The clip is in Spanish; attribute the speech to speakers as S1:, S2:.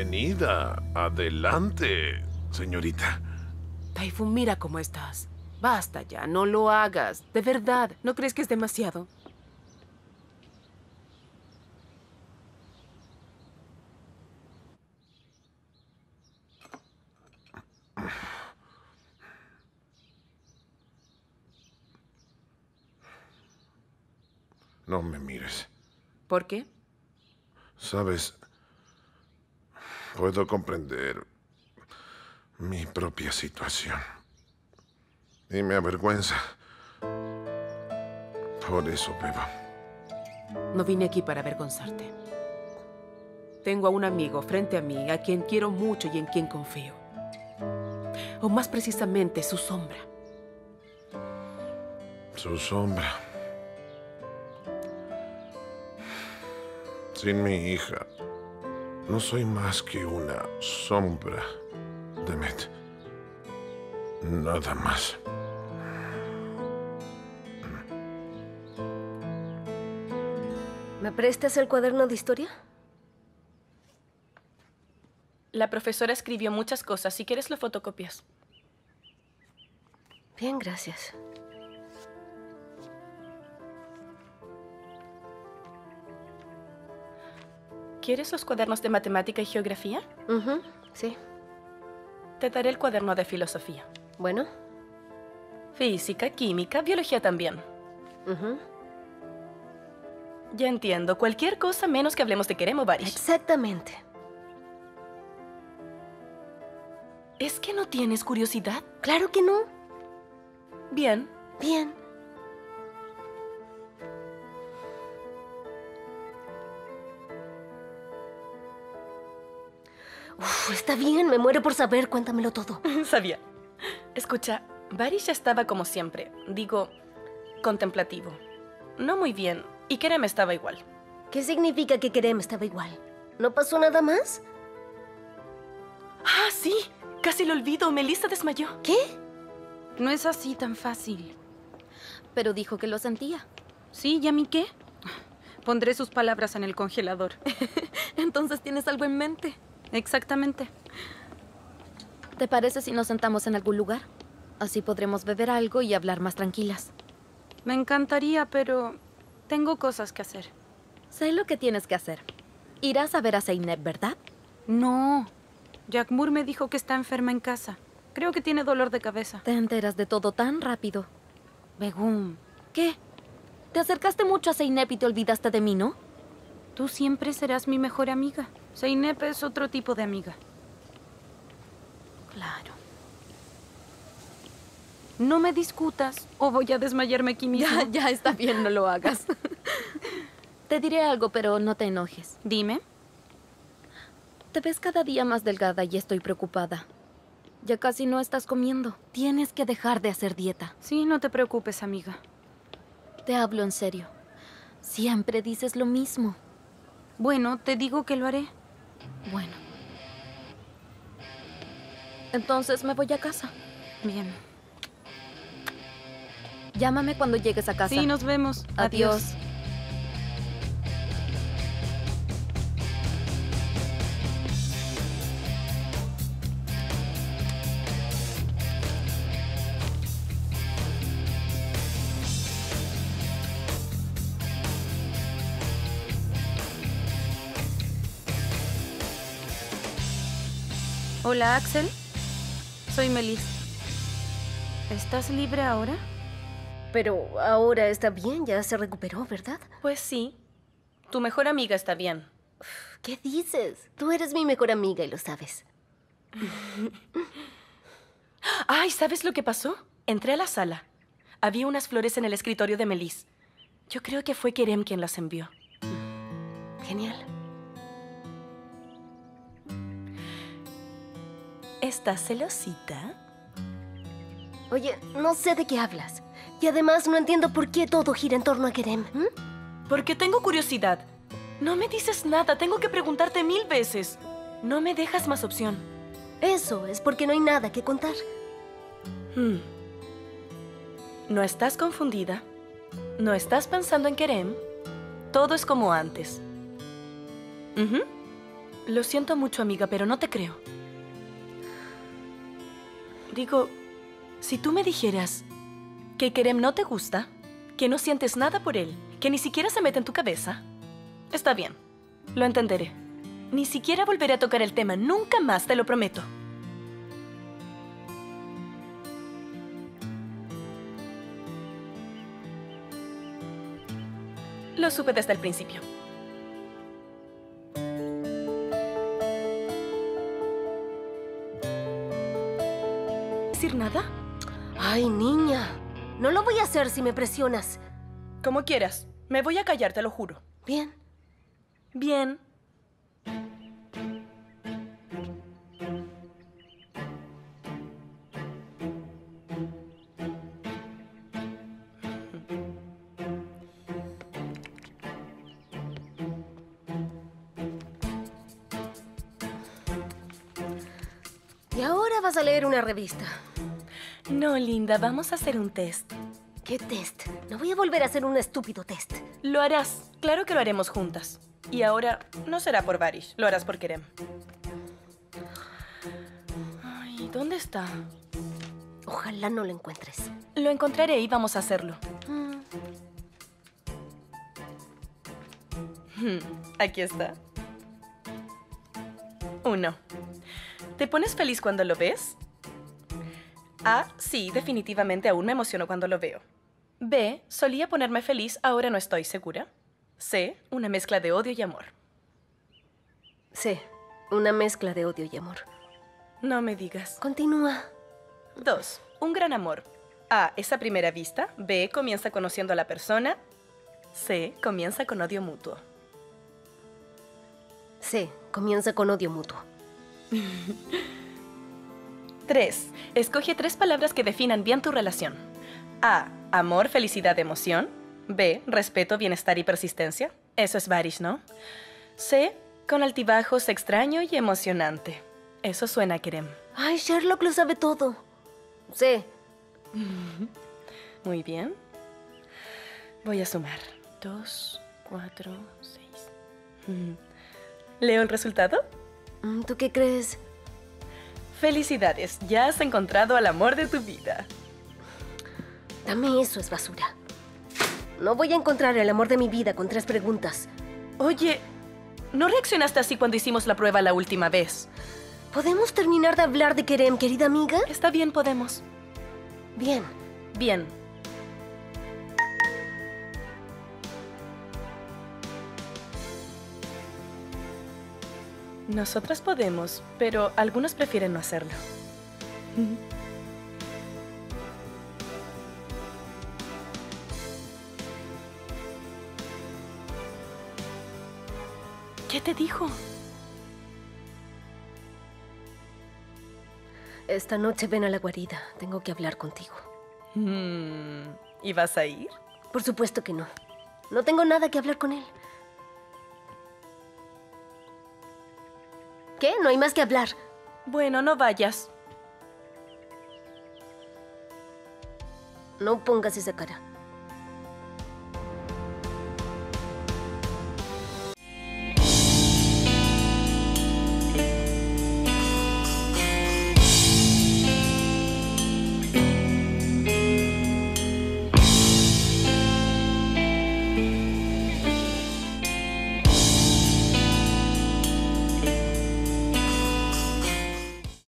S1: Bienvenida. Adelante, señorita.
S2: Typhoon, mira cómo estás. Basta ya, no lo hagas. De verdad, ¿no crees que es demasiado?
S1: No me mires.
S2: ¿Por qué?
S1: Sabes, puedo comprender mi propia situación. Y me avergüenza. Por eso bebo.
S2: No vine aquí para avergonzarte. Tengo a un amigo frente a mí, a quien quiero mucho y en quien confío. O más precisamente, su sombra.
S1: Su sombra. Sin mi hija, no soy más que una sombra, Demet. Nada más.
S3: ¿Me prestas el cuaderno de historia?
S4: La profesora escribió muchas cosas. Si quieres, lo fotocopias.
S3: Bien, gracias.
S4: ¿Quieres los cuadernos de matemática y geografía?
S3: Sí.
S4: Te daré el cuaderno de filosofía.
S3: Bueno.
S4: Física, química, biología también. Ya entiendo. Cualquier cosa menos que hablemos de Kerem o Barish.
S3: Exactamente.
S4: ¿Es que no tienes curiosidad?
S3: Claro que no.
S4: Bien.
S3: Bien. Uf, está bien, me muero por saber, cuéntamelo todo.
S4: Sabía. Escucha, Barish estaba como siempre. Digo, contemplativo. No muy bien. Y Kerem estaba igual.
S3: ¿Qué significa que Kerem estaba igual? ¿No pasó nada más?
S4: ¡Ah, sí! Casi lo olvido. Melissa desmayó.
S3: ¿Qué?
S5: No es así tan fácil. Pero dijo que lo sentía. Sí, ¿y a mí qué? Pondré sus palabras en el congelador.
S6: Entonces tienes algo en mente.
S5: Exactamente.
S6: ¿Te parece si nos sentamos en algún lugar? Así podremos beber algo y hablar más tranquilas.
S5: Me encantaría, pero tengo cosas que hacer.
S6: Sé lo que tienes que hacer. Irás a ver a Zeynep, ¿verdad?
S5: No. Jack Moore me dijo que está enferma en casa. Creo que tiene dolor de cabeza.
S6: Te enteras de todo tan rápido.
S5: Begum,
S6: ¿Qué? Te acercaste mucho a Zeynep y te olvidaste de mí, ¿no?
S5: Tú siempre serás mi mejor amiga. Zeynep es otro tipo de amiga.
S6: Claro.
S5: No me discutas o voy a desmayarme aquí mismo.
S6: Ya, ya está bien, no lo hagas. te diré algo, pero no te enojes.
S5: Dime.
S6: Te ves cada día más delgada y estoy preocupada. Ya casi no estás comiendo. Tienes que dejar de hacer dieta.
S5: Sí, no te preocupes, amiga.
S6: Te hablo en serio. Siempre dices lo mismo.
S5: Bueno, te digo que lo haré.
S6: Bueno. Entonces me voy a casa.
S5: Bien.
S6: Llámame cuando llegues a casa.
S5: Sí, nos vemos.
S6: Adiós.
S5: Hola, Axel. Soy Melis. ¿Estás libre ahora?
S3: Pero ahora está bien, ya se recuperó, ¿verdad?
S4: Pues sí. Tu mejor amiga está bien.
S3: ¿Qué dices? Tú eres mi mejor amiga y lo sabes.
S4: Ay, ¿sabes lo que pasó? Entré a la sala. Había unas flores en el escritorio de Melis. Yo creo que fue Kerem quien las envió.
S3: Genial.
S4: ¿Estás celosita?
S3: Oye, no sé de qué hablas. Y además no entiendo por qué todo gira en torno a Kerem.
S4: Porque tengo curiosidad. No me dices nada, tengo que preguntarte mil veces. No me dejas más opción.
S3: Eso es porque no hay nada que contar.
S4: Hmm. No estás confundida. No estás pensando en Kerem. Todo es como antes. Lo siento mucho, amiga, pero no te creo. Digo, si tú me dijeras que Kerem no te gusta, que no sientes nada por él, que ni siquiera se mete en tu cabeza, está bien, lo entenderé. Ni siquiera volveré a tocar el tema, nunca más, te lo prometo. Lo supe desde el principio. ¿Decir nada?
S3: Ay, niña. No lo voy a hacer si me presionas.
S4: Como quieras. Me voy a callar, te lo juro.
S3: Bien.
S4: Bien.
S3: Y ahora vas a leer una revista.
S4: No, linda, vamos a hacer un test.
S3: ¿Qué test? No voy a volver a hacer un estúpido test.
S4: Lo harás. Claro que lo haremos juntas. Y ahora no será por Varish, lo harás por Kerem. Ay, ¿dónde está?
S3: Ojalá no lo encuentres.
S4: Lo encontraré y vamos a hacerlo.
S3: Mm,
S4: Aquí está. Uno. ¿Te pones feliz cuando lo ves? A. Sí, definitivamente aún me emociono cuando lo veo. B. Solía ponerme feliz, ahora no estoy segura. C. Una mezcla de odio y amor.
S3: Sí, una mezcla de odio y amor.
S4: No me digas.
S3: Continúa.
S4: 2. Un gran amor. A. Es a primera vista. B. Comienza conociendo a la persona. C. Comienza con odio mutuo.
S3: Sí, comienza con odio mutuo.
S4: 3. Escoge tres palabras que definan bien tu relación. A. Amor, felicidad, emoción. B. Respeto, bienestar y persistencia. Eso es Varish, ¿no? C. Con altibajos, extraño y emocionante. Eso suena a Kerem.
S3: Ay, Sherlock lo sabe todo. Sí,
S4: Muy bien. Voy a sumar. 2, 4, 6. ¿Leo el resultado?
S3: Mm, ¿tú qué crees?
S4: Felicidades, ya has encontrado al amor de tu vida.
S3: Dame eso, es basura. No voy a encontrar el amor de mi vida con tres preguntas.
S4: Oye, ¿no reaccionaste así cuando hicimos la prueba la última vez?
S3: ¿Podemos terminar de hablar de Kerem, querida amiga?
S4: Está bien, podemos.
S3: Bien.
S4: Bien. Nosotras podemos, pero algunos prefieren no hacerlo. ¿Qué te dijo?
S3: Esta noche ven a la guarida. Tengo que hablar contigo.
S4: Mm, ¿Y vas a ir?
S3: Por supuesto que no. No tengo nada que hablar con él. ¿Qué? No hay más que hablar.
S4: Bueno, no vayas.
S3: No pongas esa cara.